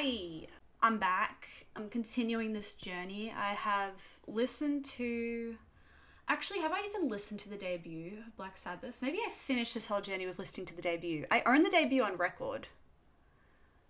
Hi, I'm back. I'm continuing this journey. I have listened to. Actually, have I even listened to the debut of Black Sabbath? Maybe I finished this whole journey with listening to the debut. I own the debut on record,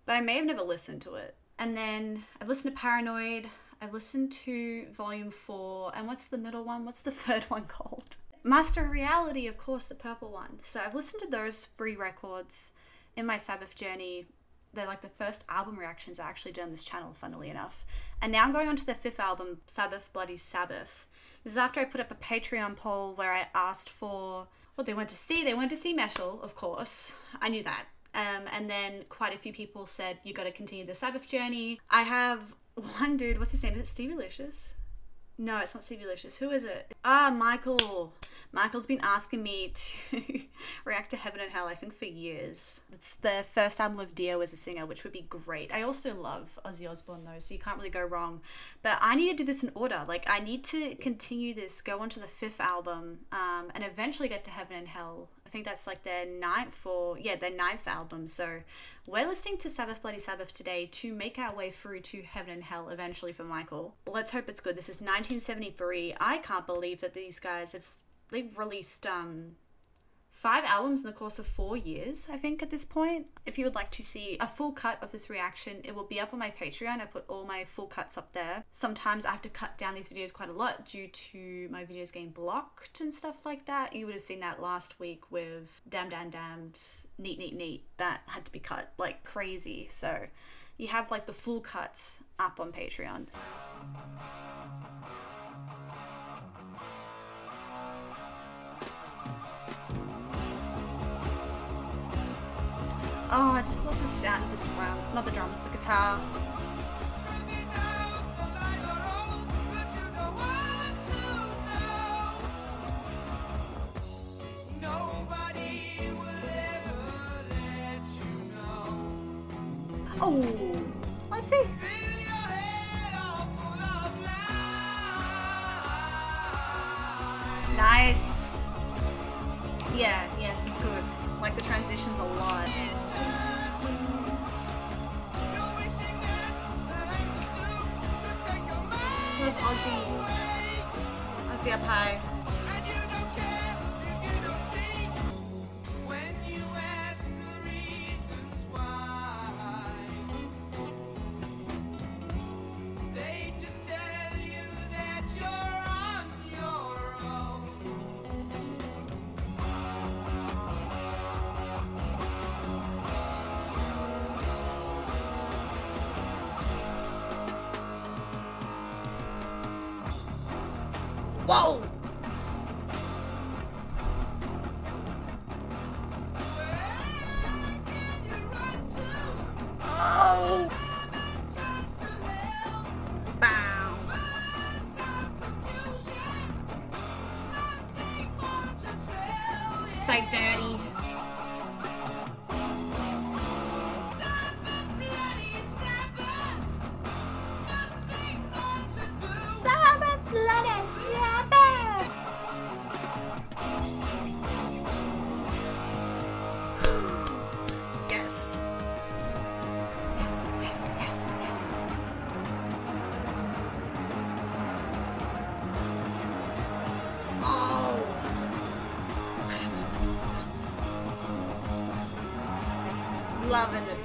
but I may have never listened to it. And then I've listened to Paranoid. I've listened to Volume 4. And what's the middle one? What's the third one called? Master of Reality, of course, the purple one. So I've listened to those three records in my Sabbath journey they're like the first album reactions I actually did on this channel, funnily enough. And now I'm going on to their fifth album, Sabbath Bloody Sabbath. This is after I put up a Patreon poll where I asked for what they went to see. They went to see Metal, of course. I knew that. Um, and then quite a few people said, you got to continue the Sabbath journey. I have one dude, what's his name? Is it Stevie Licious? No, it's not Stevie Licious. Who is it? Ah, Michael. Michael's been asking me to react to Heaven and Hell, I think, for years. It's the first album of Dio as a singer, which would be great. I also love Ozzy Osbourne, though, so you can't really go wrong. But I need to do this in order. Like, I need to continue this, go on to the fifth album, um, and eventually get to Heaven and Hell. I think that's like their ninth or, yeah, their ninth album. So we're listening to Sabbath Bloody Sabbath today to make our way through to Heaven and Hell eventually for Michael. Let's hope it's good. This is 1973. I can't believe that these guys have they've released um five albums in the course of four years, I think, at this point. If you would like to see a full cut of this reaction, it will be up on my Patreon. I put all my full cuts up there. Sometimes I have to cut down these videos quite a lot due to my videos getting blocked and stuff like that. You would have seen that last week with Damn Damn Damned, Neat Neat Neat. That had to be cut like crazy. So you have like the full cuts up on Patreon. Oh, I just love the sound of the drum. Not the drums, the guitar. Oh, I see. Nice. Yeah, yeah, this is good. Like the transitions a lot. Ozzy up high.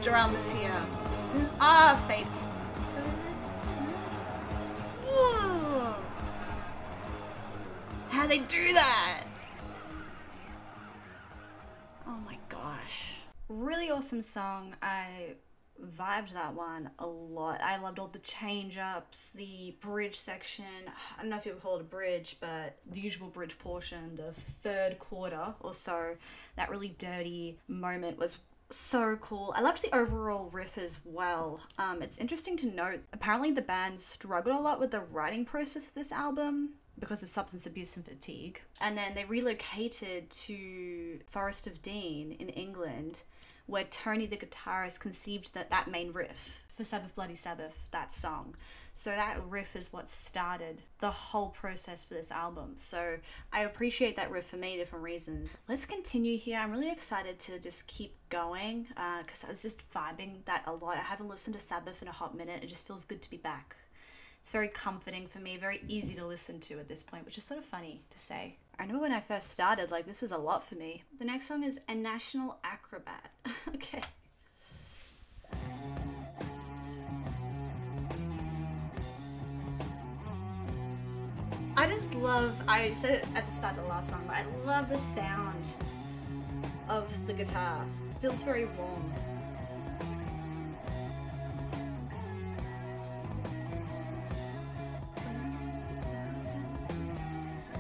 Loving the drums here. Ah, fate. How they do that? Oh my gosh. Really awesome song. I vibed that one a lot. I loved all the change ups, the bridge section. I don't know if you would call it a bridge, but the usual bridge portion, the third quarter or so, that really dirty moment was so cool. I loved the overall riff as well. Um, it's interesting to note, apparently, the band struggled a lot with the writing process of this album because of substance abuse and fatigue. And then they relocated to Forest of Dean in England, where Tony the guitarist conceived that, that main riff for Sabbath Bloody Sabbath, that song. So that riff is what started the whole process for this album. So I appreciate that riff for many different reasons. Let's continue here. I'm really excited to just keep going because uh, I was just vibing that a lot. I haven't listened to Sabbath in a hot minute. It just feels good to be back. It's very comforting for me, very easy to listen to at this point, which is sort of funny to say. I remember when I first started, like, this was a lot for me. The next song is A National Acrobat. okay. I just love, I said it at the start of the last song, but I love the sound of the guitar. It feels very warm.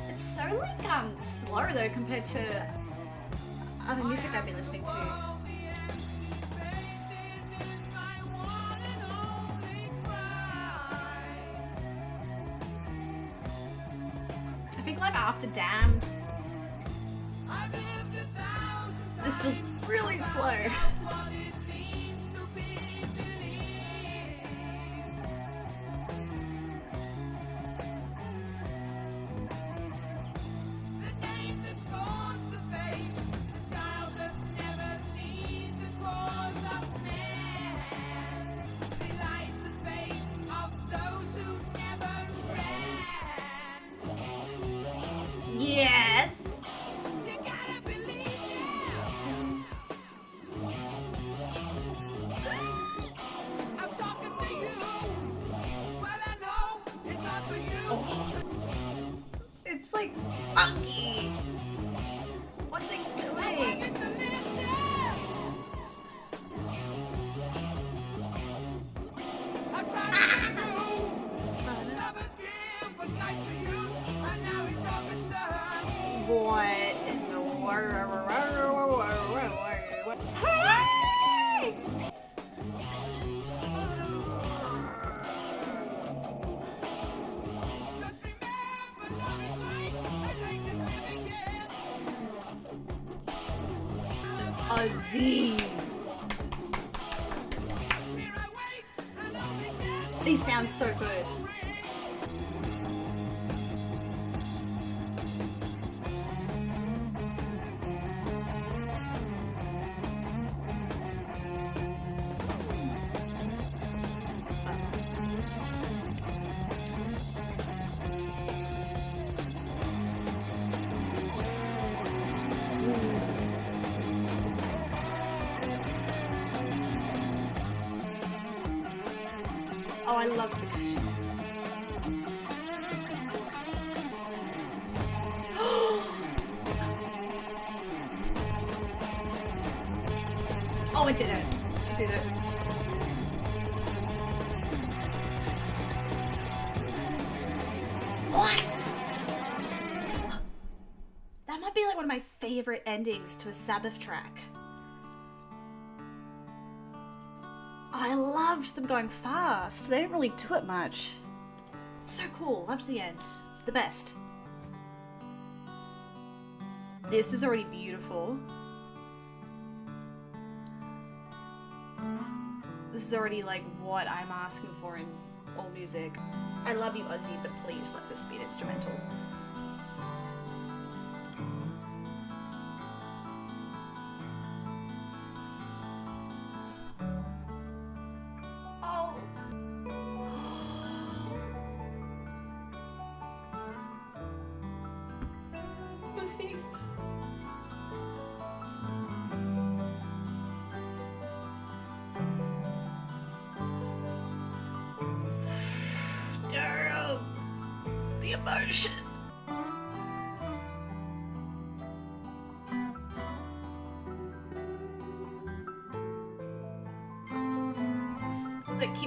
It's so like um slow though compared to other music I've been listening to. Z. These sound so good. Oh, it did it. It did it. What? That might be like one of my favorite endings to a Sabbath track. I loved them going fast. They didn't really do it much. So cool. Loved the end. The best. This is already beautiful. This is already like what I'm asking for in all music. I love you, Ozzy, but please let this be an instrumental. Oh.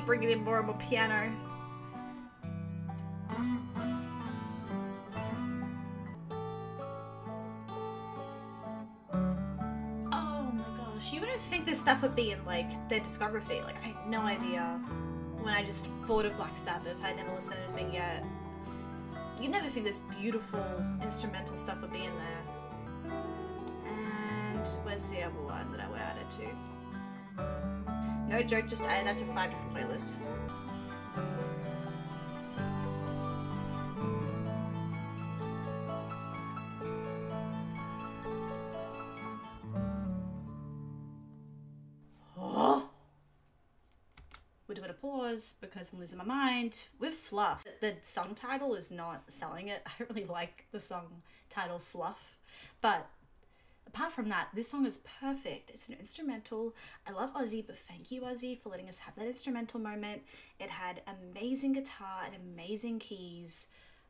bringing in more and more piano. Oh my gosh, you wouldn't think this stuff would be in like their discography. Like I had no idea when I just thought of Black Sabbath. I'd never listened to anything yet. You'd never think this beautiful instrumental stuff would be in there. And where's the other one that I would add it to? No joke, just added that to five different playlists. because I'm losing my mind with Fluff. The song title is not selling it. I don't really like the song title Fluff, but apart from that, this song is perfect. It's an instrumental. I love Ozzy, but thank you, Ozzy, for letting us have that instrumental moment. It had amazing guitar and amazing keys.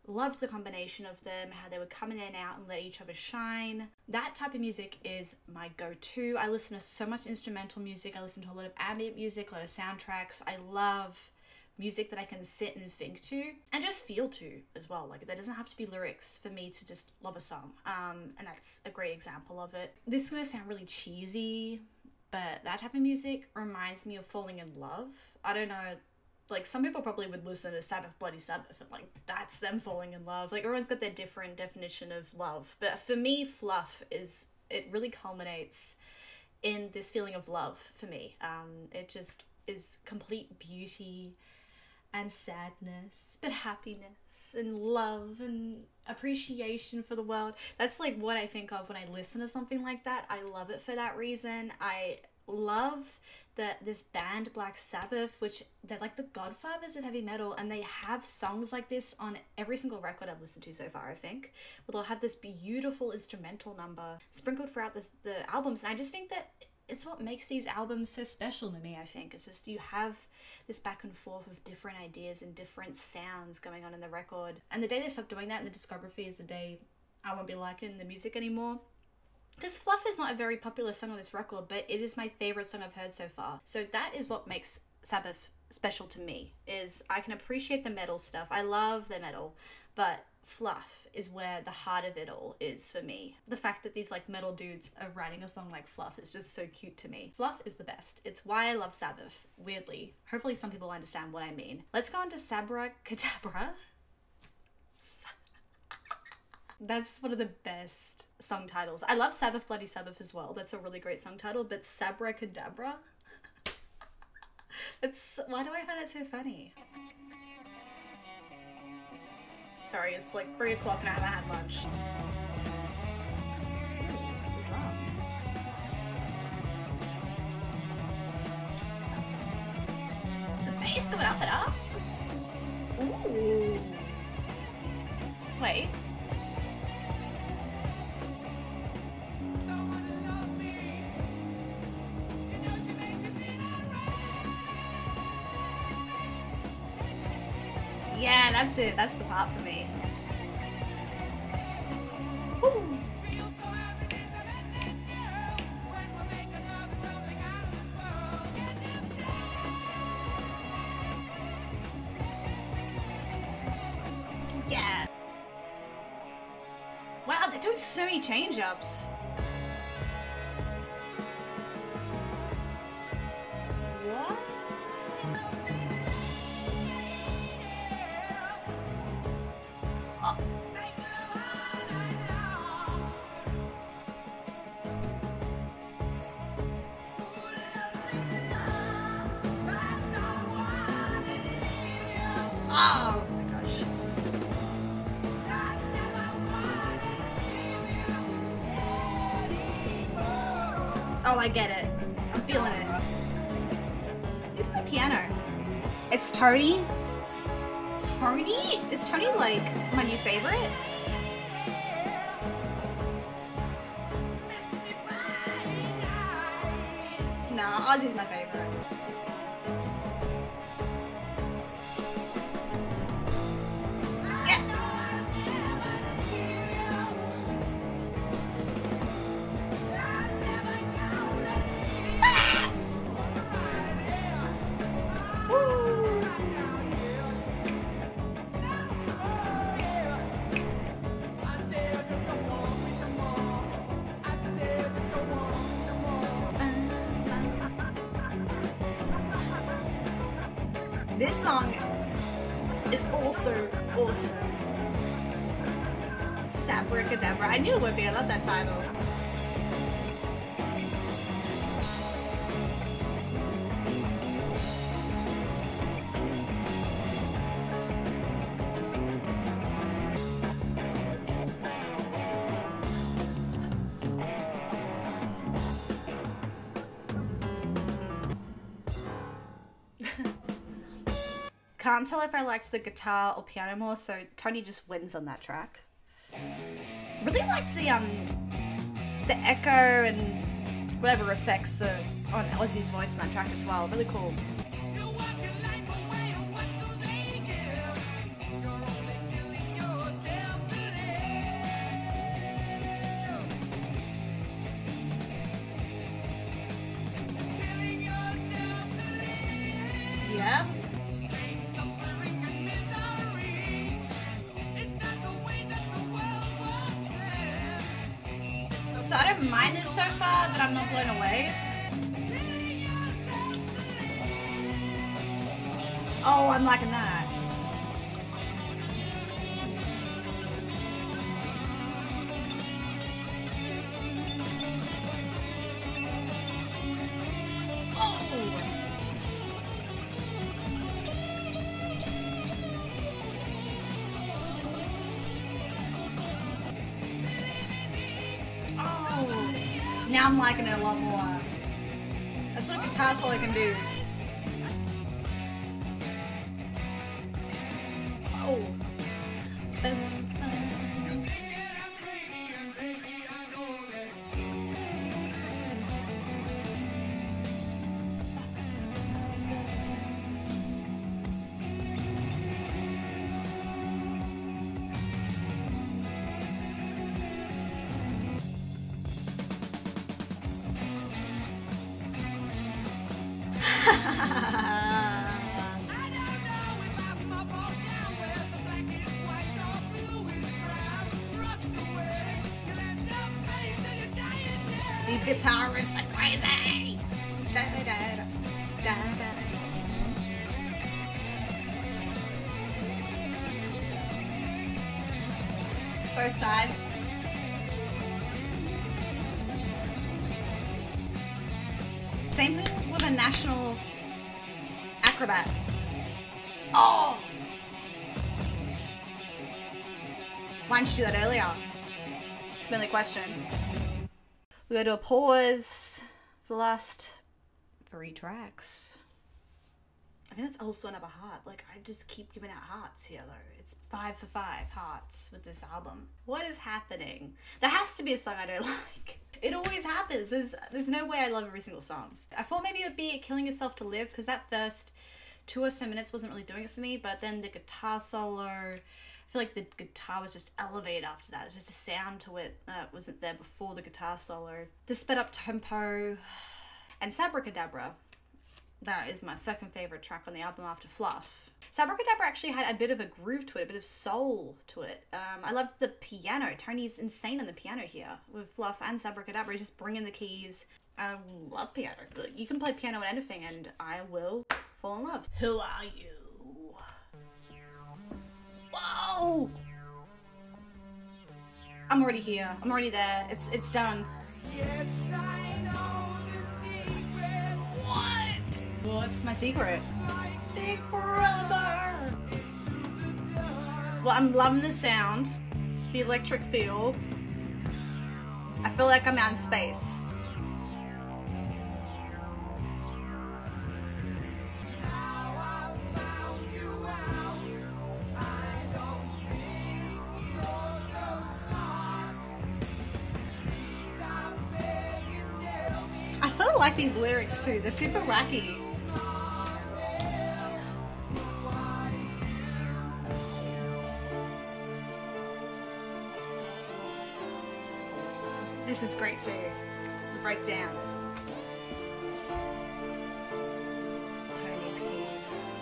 Loved the combination of them, how they would come in and out and let each other shine. That type of music is my go to. I listen to so much instrumental music, I listen to a lot of ambient music, a lot of soundtracks. I love music that I can sit and think to and just feel to as well. Like, there doesn't have to be lyrics for me to just love a song. Um, and that's a great example of it. This is gonna sound really cheesy, but that type of music reminds me of falling in love. I don't know like some people probably would listen to Sabbath Bloody Sabbath and like that's them falling in love. Like everyone's got their different definition of love. But for me, fluff is it really culminates in this feeling of love for me. Um, it just is complete beauty and sadness, but happiness and love and appreciation for the world. That's like what I think of when I listen to something like that. I love it for that reason. I love that this band Black Sabbath, which they're like the godfathers of heavy metal, and they have songs like this on every single record I've listened to so far. I think, But they'll have this beautiful instrumental number sprinkled throughout this, the albums, and I just think that it's what makes these albums so special to me. I think it's just you have this back and forth of different ideas and different sounds going on in the record, and the day they stop doing that in the discography is the day I won't be liking the music anymore. Because Fluff is not a very popular song on this record, but it is my favorite song I've heard so far. So that is what makes Sabbath special to me. Is I can appreciate the metal stuff. I love the metal, but Fluff is where the heart of it all is for me. The fact that these like metal dudes are writing a song like Fluff is just so cute to me. Fluff is the best. It's why I love Sabbath, weirdly. Hopefully some people understand what I mean. Let's go on to Sabbra Cadabra. That's one of the best song titles. I love Sabbath Bloody Sabbath as well. That's a really great song title, but Sabbra Cadabra? That's why do I find that so funny? Sorry, it's like three o'clock and I haven't had lunch. The bass going up and up. Ooh. Wait. That's it. That's the part for me. Yeah. Wow, they're doing so many change Tony. Tony? Is Tony like my new favorite? Nah, Ozzy's my favorite. Can't tell if I liked the guitar or piano more, so Tony just wins on that track. Really liked the um the echo and whatever effects on Ozzy's voice in that track as well. Really cool. Oh, I'm liking that. These guitar riffs are crazy. Da, da, da, da, da. Both sides. Same thing with a national acrobat. Oh! Why didn't you do that earlier? It's been the question. Go to a pause for the last three tracks. I mean, that's also another heart. Like, I just keep giving out hearts here, though. It's five for five hearts with this album. What is happening? There has to be a song I don't like. It always happens. There's, there's no way I love every single song. I thought maybe it would be Killing Yourself to Live, because that first two or so minutes wasn't really doing it for me, but then the guitar solo. I feel like the guitar was just elevated after that. It's just a sound to it that wasn't there before the guitar solo. The sped up tempo and Sabbra Cadabra. That is my second favorite track on the album after Fluff. Sabbra Cadabra actually had a bit of a groove to it, a bit of soul to it. Um, I loved the piano. Tony's insane on the piano here with Fluff and Sabbra Cadabra. He's just bringing the keys. I love piano. You can play piano on anything, and I will fall in love. Who are you? I'm already here. I'm already there. It's it's done. What? What's my secret? Big brother. Well, I'm loving the sound, the electric feel. I feel like I'm out in space. Like these lyrics too. They're super wacky. This is great too. The breakdown. This is Tony's keys.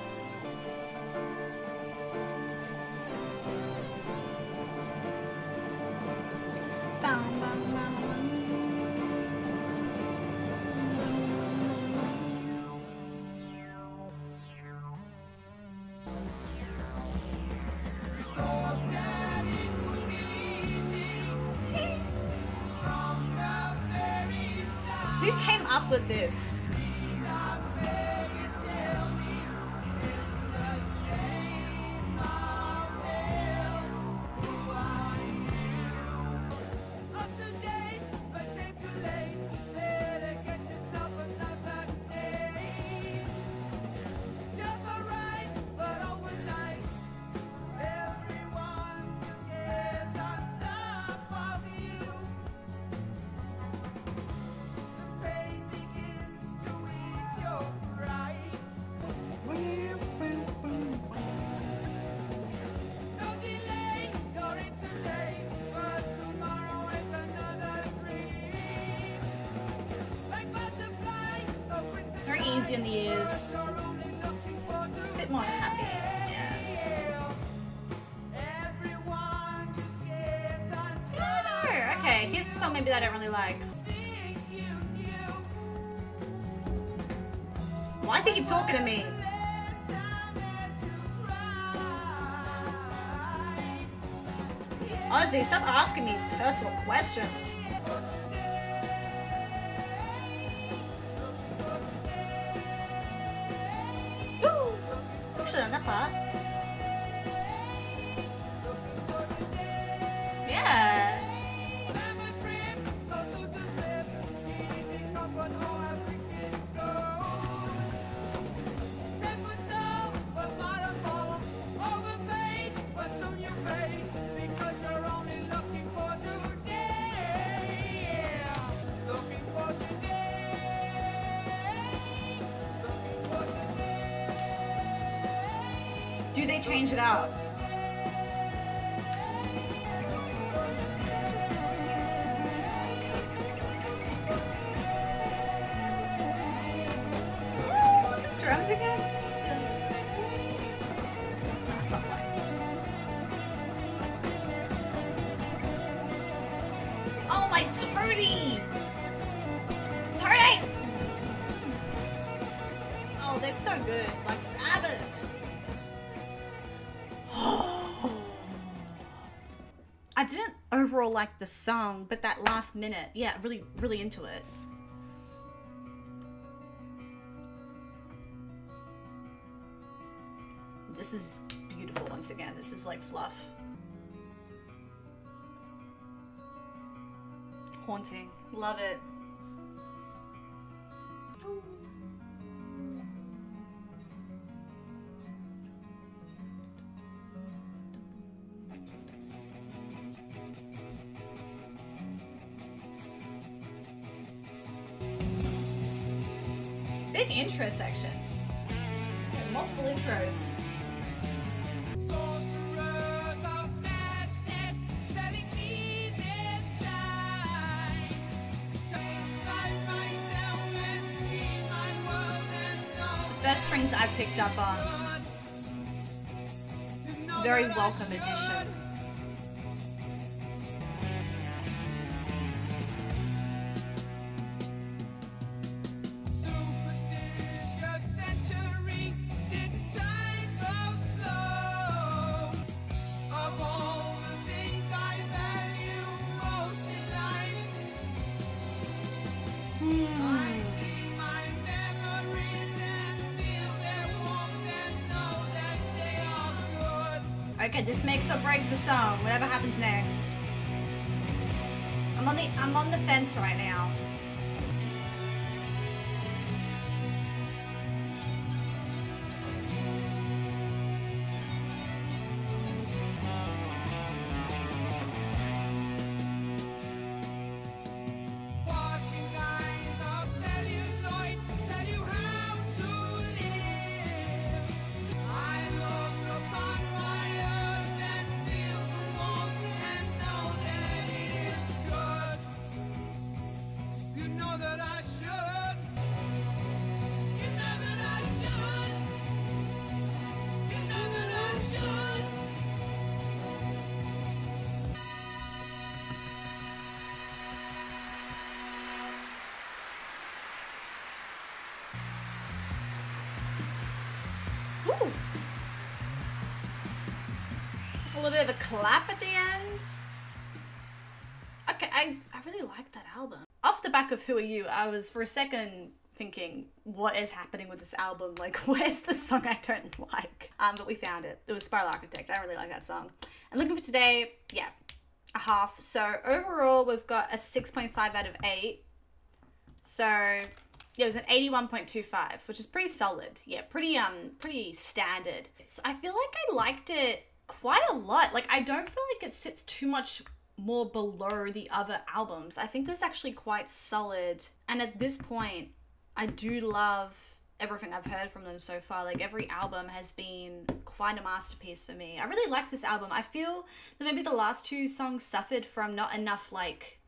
With this? Easy the ears. A bit more happy. Okay, here's a song maybe that I don't really like. Why does he keep talking to me? Honestly, stop asking me personal questions. Actually, they change it out. Drums again? It's not. Oh my Toady! Toady! Oh, they're so good. Like Sabbath. Overall like the song, but that last minute, yeah, really, really into it. This is beautiful once again. This is like fluff. Haunting. Love it. Intro section. Multiple intros. Best strings I've picked up on. Very welcome addition. Okay, this makes or breaks the song. Whatever happens next. I'm on the I'm on the fence right now. Ooh. A little bit of a clap at the end. Okay, I, I really like that album. Off the back of Who Are You, I was for a second thinking, what is happening with this album? Like, where's the song I don't like? Um, but we found it. It was Spiral Architect. I really like that song. And looking for today, yeah, a half. So overall, we've got a 6.5 out of 8. So yeah, it was an 81.25, which is pretty solid. Yeah, pretty um pretty standard. So I feel like I liked it quite a lot. Like I don't feel like it sits too much more below the other albums. I think this is actually quite solid. And at this point, I do love everything I've heard from them so far. Like every album has been quite a masterpiece for me. I really like this album. I feel that maybe the last two songs suffered from not enough like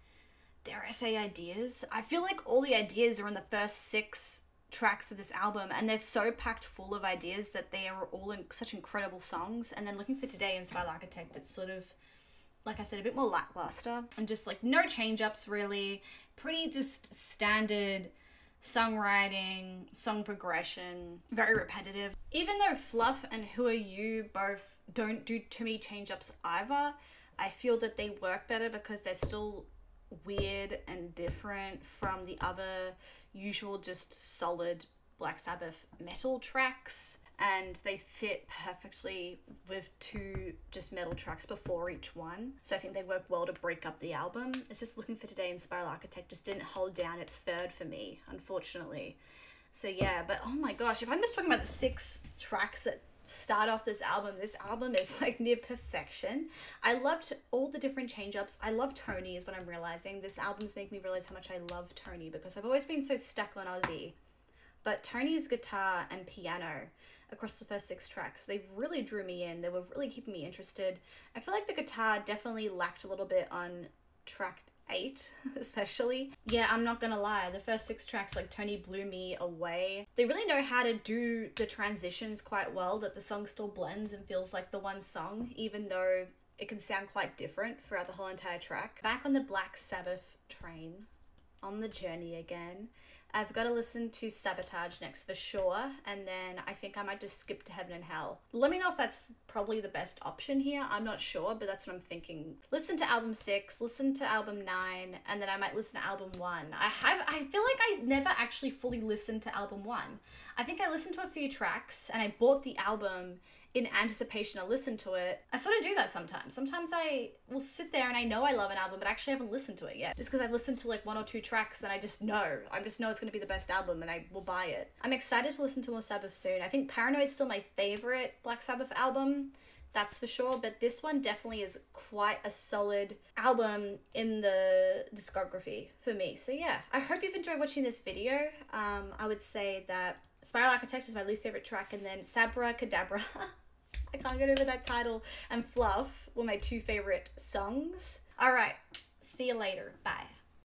dare I say ideas? I feel like all the ideas are in the first six tracks of this album and they're so packed full of ideas that they are all in such incredible songs. And then looking for today in Spiral Architect it's sort of like I said a bit more lackluster and just like no change ups really. Pretty just standard songwriting song progression very repetitive. Even though Fluff and Who Are You both don't do too many change ups either I feel that they work better because they're still weird and different from the other usual just solid Black Sabbath metal tracks and they fit perfectly with two just metal tracks before each one. So I think they work well to break up the album. It's just looking for today in Spiral Architect just didn't hold down its third for me, unfortunately. So yeah, but oh my gosh, if I'm just talking about the six tracks that start off this album. This album is like near perfection. I loved all the different change ups. I love Tony, is what I'm realizing. This album's making me realize how much I love Tony because I've always been so stuck on Ozzy. But Tony's guitar and piano across the first six tracks, they really drew me in. They were really keeping me interested. I feel like the guitar definitely lacked a little bit on track eight, especially. Yeah, I'm not gonna lie, the first six tracks, like Tony blew me away. They really know how to do the transitions quite well, that the song still blends and feels like the one song, even though it can sound quite different throughout the whole entire track. Back on the Black Sabbath train, on the journey again. I've got to listen to Sabotage next for sure, and then I think I might just skip to Heaven and Hell. Let me know if that's probably the best option here. I'm not sure, but that's what I'm thinking. Listen to album six, listen to album nine, and then I might listen to album one. I have I feel like I never actually fully listened to album one. I think I listened to a few tracks and I bought the album in anticipation to listen to it. I sort of do that sometimes. Sometimes I will sit there and I know I love an album, but actually I haven't listened to it yet. Just because I've listened to like one or two tracks and I just know. I just know it's going to be the best album and I will buy it. I'm excited to listen to more Sabbath soon. I think Paranoid is still my favorite Black Sabbath album. That's for sure, but this one definitely is quite a solid album in the discography for me. So yeah, I hope you've enjoyed watching this video. Um, I would say that Spiral Architect is my least favorite track, and then Sabbra Cadabra I can't get over that title. And Fluff were my two favorite songs. All right. See you later. Bye.